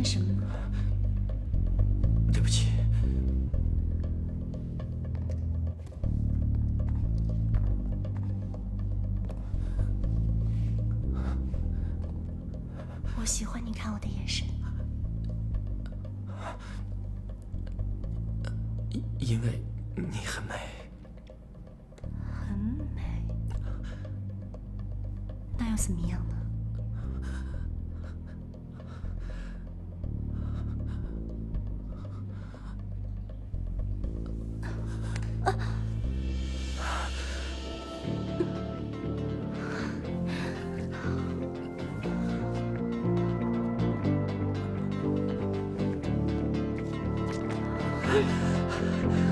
看什么呢？对不起。我喜欢你看我的眼神，因为你很美。很美。那又怎么样呢？Ai.